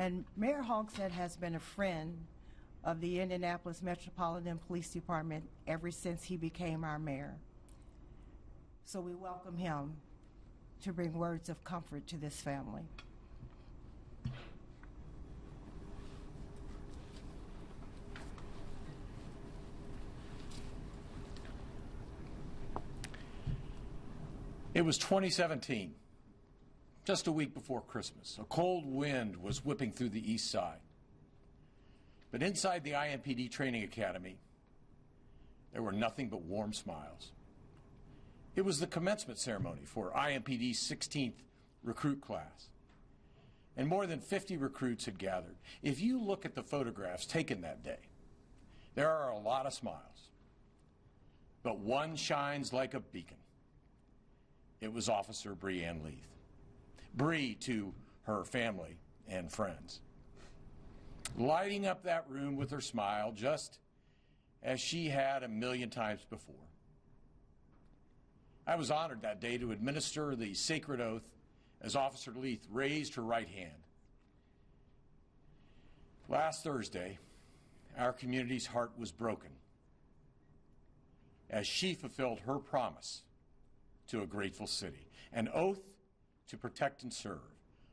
And Mayor Hogsett has been a friend of the Indianapolis Metropolitan Police Department ever since he became our mayor. So we welcome him to bring words of comfort to this family. It was 2017, just a week before Christmas. A cold wind was whipping through the east side. But inside the IMPD Training Academy, there were nothing but warm smiles. It was the commencement ceremony for IMPD's 16th recruit class. And more than 50 recruits had gathered. If you look at the photographs taken that day, there are a lot of smiles. But one shines like a beacon. It was Officer Breann Leath. Bree to her family and friends. Lighting up that room with her smile just as she had a million times before. I was honored that day to administer the sacred oath as Officer Leath raised her right hand. Last Thursday, our community's heart was broken as she fulfilled her promise to a grateful city, an oath to protect and serve,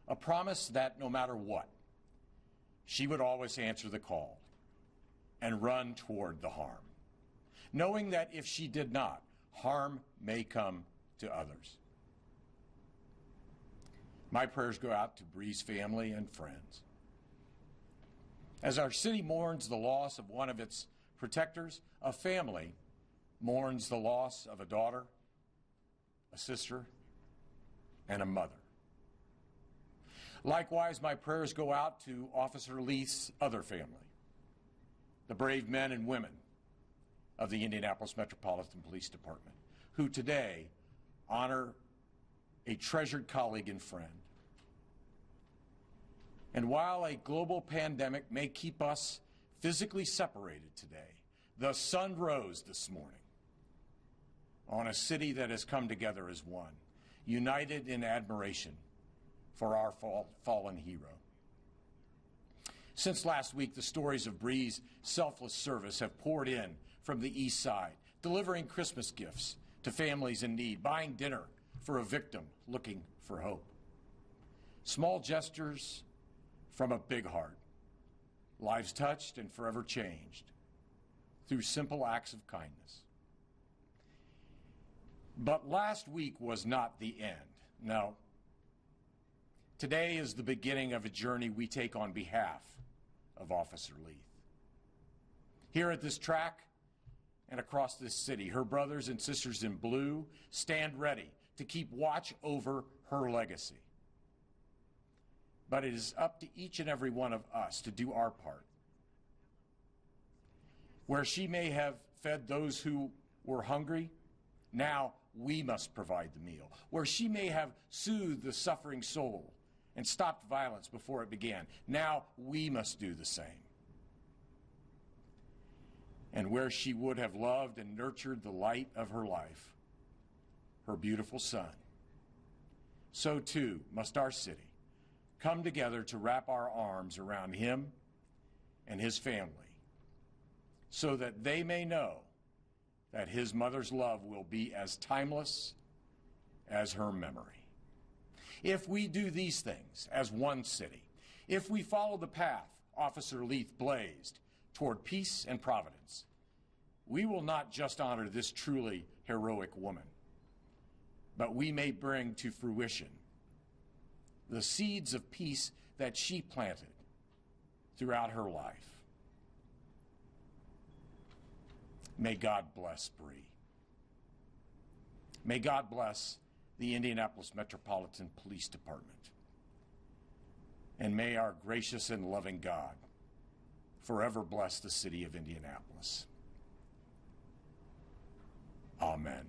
a promise that no matter what, she would always answer the call and run toward the harm, knowing that if she did not, harm may come to others. My prayers go out to Bree's family and friends. As our city mourns the loss of one of its protectors, a family mourns the loss of a daughter, a sister, and a mother. Likewise, my prayers go out to Officer Leath's other family, the brave men and women of the Indianapolis Metropolitan Police Department, who today honor a treasured colleague and friend. And while a global pandemic may keep us physically separated today, the sun rose this morning on a city that has come together as one, united in admiration for our fall, fallen hero. Since last week, the stories of Bree's selfless service have poured in from the east side, delivering Christmas gifts to families in need, buying dinner for a victim looking for hope. Small gestures from a big heart, lives touched and forever changed through simple acts of kindness. But last week was not the end. No. Today is the beginning of a journey we take on behalf of Officer Leath. Here at this track and across this city, her brothers and sisters in blue stand ready to keep watch over her legacy. But it is up to each and every one of us to do our part. Where she may have fed those who were hungry, now we must provide the meal. Where she may have soothed the suffering soul and stopped violence before it began, now we must do the same. And where she would have loved and nurtured the light of her life, her beautiful son, so too must our city come together to wrap our arms around him and his family so that they may know that his mother's love will be as timeless as her memory. If we do these things as one city, if we follow the path Officer Leath blazed toward peace and providence, we will not just honor this truly heroic woman, but we may bring to fruition the seeds of peace that she planted throughout her life. May God bless Bree. May God bless the Indianapolis Metropolitan Police Department. And may our gracious and loving God forever bless the city of Indianapolis. Amen.